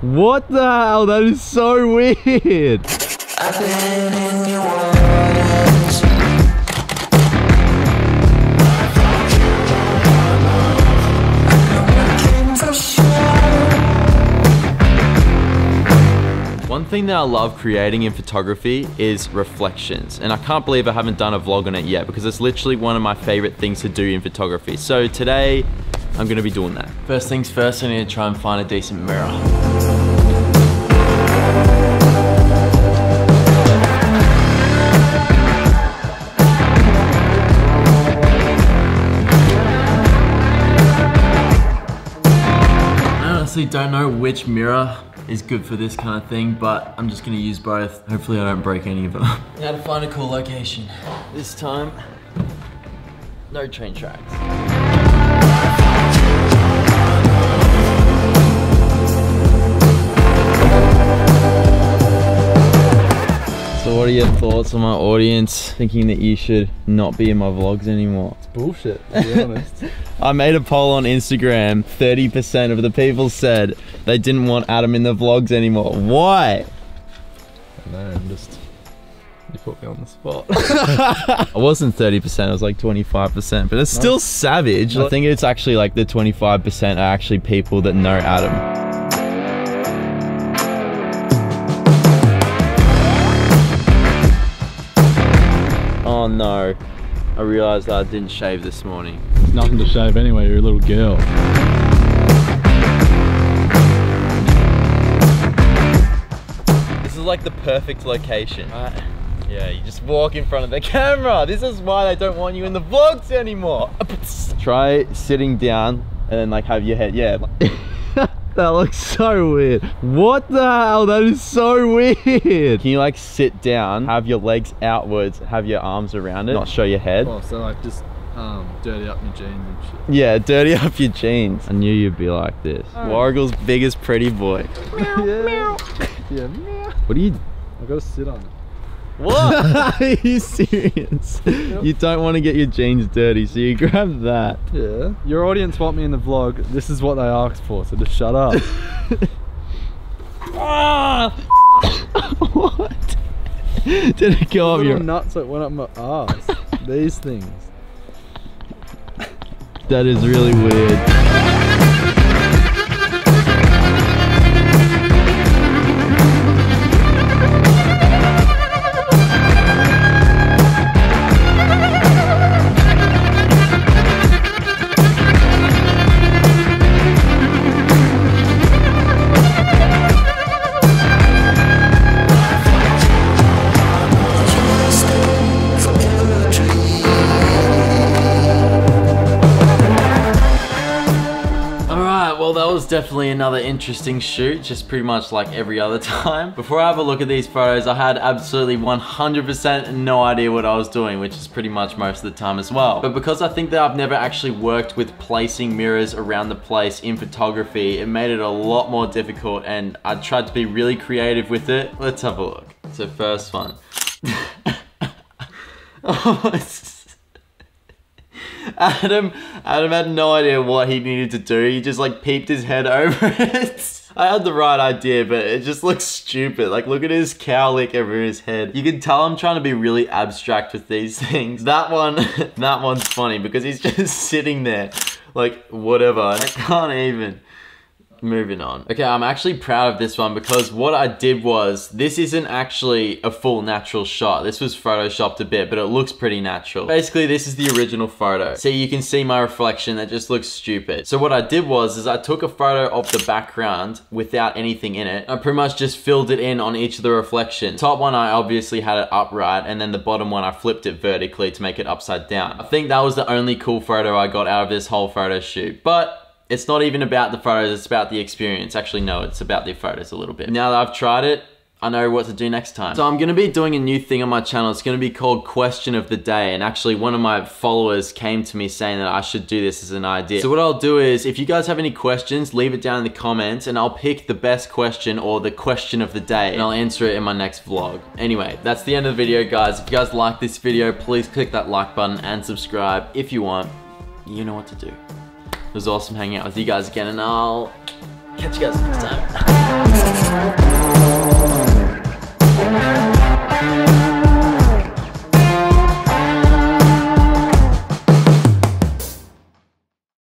What the hell? That is so weird. One thing that I love creating in photography is reflections. And I can't believe I haven't done a vlog on it yet because it's literally one of my favorite things to do in photography. So today, I'm gonna be doing that. First things first, I need to try and find a decent mirror. I honestly don't know which mirror is good for this kind of thing, but I'm just gonna use both. Hopefully I don't break any of them. Now to find a cool location. This time, no train tracks. Your thoughts on my audience thinking that you should not be in my vlogs anymore? Bullshit, to be honest. I made a poll on Instagram. 30% of the people said they didn't want Adam in the vlogs anymore. Why? no, I'm just. You put me on the spot. I wasn't 30%, I was like 25%, but it's still savage. I think it's actually like the 25% are actually people that know Adam. No. I realized that I didn't shave this morning. Nothing to shave anyway, you're a little girl. This is like the perfect location. Yeah, you just walk in front of the camera. This is why they don't want you in the vlogs anymore. Try sitting down and then like have your head, yeah. That looks so weird. What the hell? That is so weird. Can you like sit down, have your legs outwards, have your arms around it, not show your head? Oh, so like just um, dirty up your jeans and shit. Yeah, dirty up your jeans. I knew you'd be like this. Warrigal's biggest pretty boy. yeah. yeah. meow. What are you I gotta sit on it. What? Are you serious? You don't want to get your jeans dirty, so you grab that. Yeah. Your audience want me in the vlog. This is what they asked for, so just shut up. Ah! what? Did it go up your... nuts that went up my ass. These things. That is really weird. Definitely another interesting shoot, just pretty much like every other time. Before I have a look at these photos, I had absolutely 100% no idea what I was doing, which is pretty much most of the time as well. But because I think that I've never actually worked with placing mirrors around the place in photography, it made it a lot more difficult and I tried to be really creative with it. Let's have a look. So first one. oh, Adam, Adam had no idea what he needed to do. He just like peeped his head over it. I had the right idea, but it just looks stupid. Like, look at his cowlick over his head. You can tell I'm trying to be really abstract with these things. That one, that one's funny because he's just sitting there, like, whatever. I can't even. Moving on. Okay, I'm actually proud of this one because what I did was, this isn't actually a full natural shot. This was photoshopped a bit, but it looks pretty natural. Basically, this is the original photo. See, you can see my reflection that just looks stupid. So what I did was, is I took a photo of the background without anything in it. I pretty much just filled it in on each of the reflections. Top one, I obviously had it upright, and then the bottom one, I flipped it vertically to make it upside down. I think that was the only cool photo I got out of this whole photo shoot. But it's not even about the photos, it's about the experience. Actually, no, it's about the photos a little bit. Now that I've tried it, I know what to do next time. So I'm gonna be doing a new thing on my channel. It's gonna be called Question of the Day. And actually one of my followers came to me saying that I should do this as an idea. So what I'll do is, if you guys have any questions, leave it down in the comments and I'll pick the best question or the question of the day and I'll answer it in my next vlog. Anyway, that's the end of the video, guys. If you guys like this video, please click that like button and subscribe if you want. You know what to do. It was awesome hanging out with you guys again, and I'll catch you guys next time.